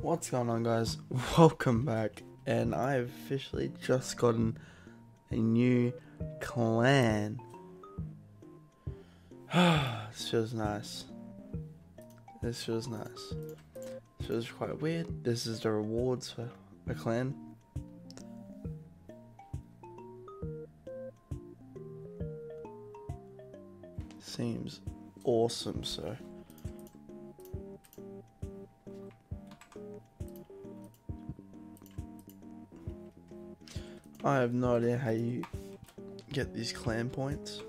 What's going on, guys? Welcome back, and I officially just gotten a new clan. this feels nice. This feels nice. This feels quite weird. This is the rewards for a clan. Seems awesome, so. I have no idea how you get these clan points.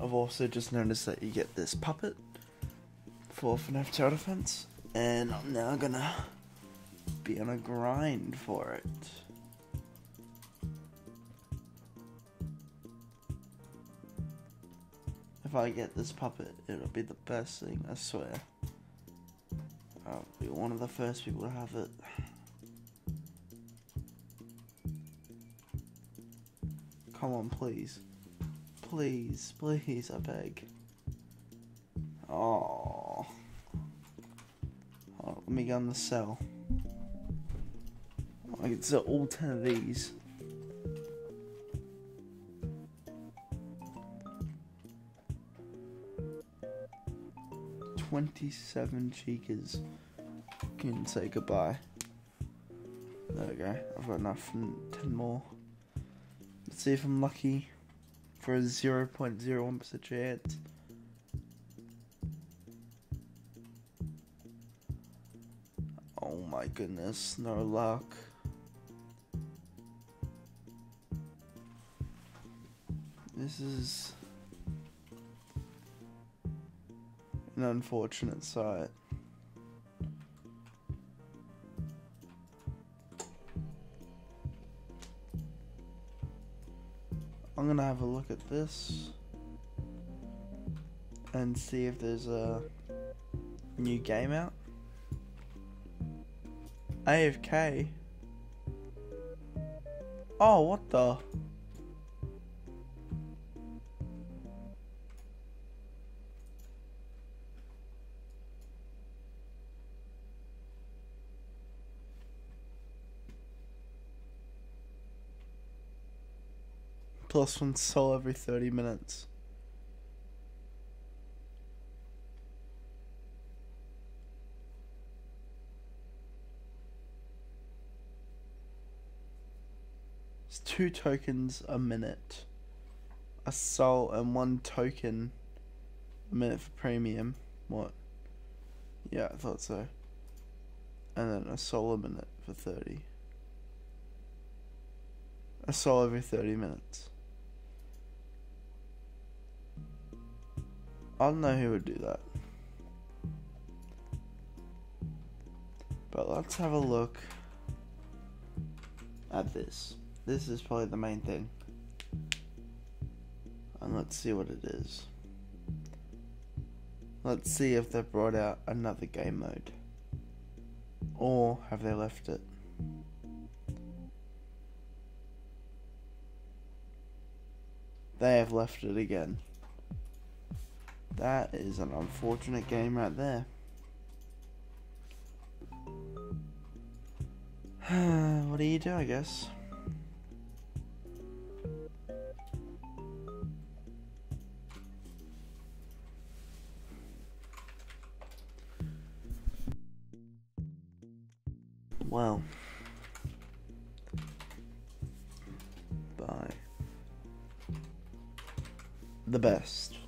I've also just noticed that you get this puppet for FNAF Tower Defense, and I'm now gonna be on a grind for it. If I get this puppet, it'll be the best thing, I swear. I'll be one of the first people to have it. Come on, please. Please, please, I beg. Oh. Let me go in the cell. I can sell all ten of these. Twenty-seven cheekers. Can say goodbye. There we go. I've got enough ten more. See if I'm lucky for a 0.01% chance. Oh my goodness, no luck. This is an unfortunate sight. I'm gonna have a look at this and see if there's a new game out. AFK. Oh, what the? Plus one soul every 30 minutes. It's two tokens a minute. A soul and one token a minute for premium. What? Yeah, I thought so. And then a soul a minute for 30. A soul every 30 minutes. I don't know who would do that. But let's have a look at this. This is probably the main thing. And let's see what it is. Let's see if they've brought out another game mode. Or have they left it? They have left it again. That is an unfortunate game right there. what do you do, I guess? Well, bye. The best.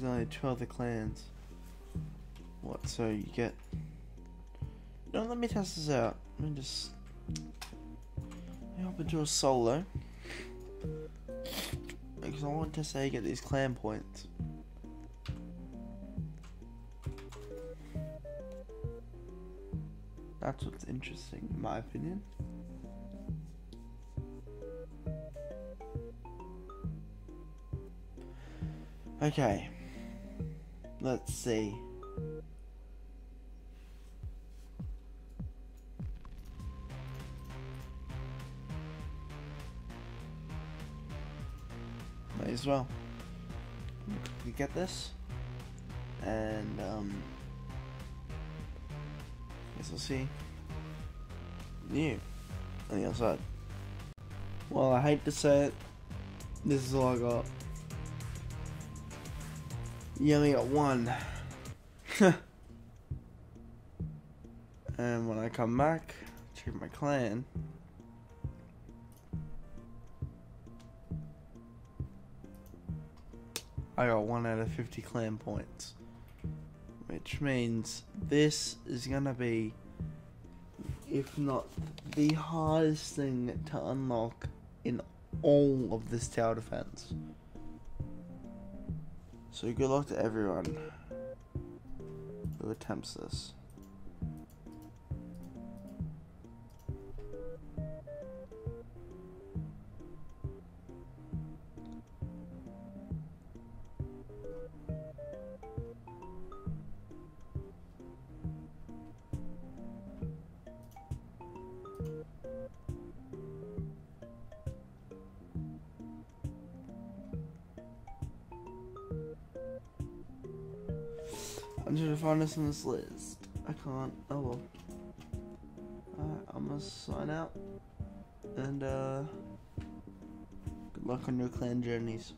There's only two other clans. What, so you get... No, let me test this out. Let me just... Let me hop into a solo. Because I want to say get these clan points. That's what's interesting, in my opinion. Okay. Let's see. Might as well. You get this, and um, guess we'll see you on the other side. Well, I hate to say it, this is all I got. You only got one. and when I come back, check my clan. I got 1 out of 50 clan points. Which means this is gonna be, if not the hardest thing to unlock in all of this tower defense. So good luck to everyone who attempts this. I'm trying to find us on this list. I can't. Oh well. Alright, I'm gonna sign out. And uh good luck on your clan journeys.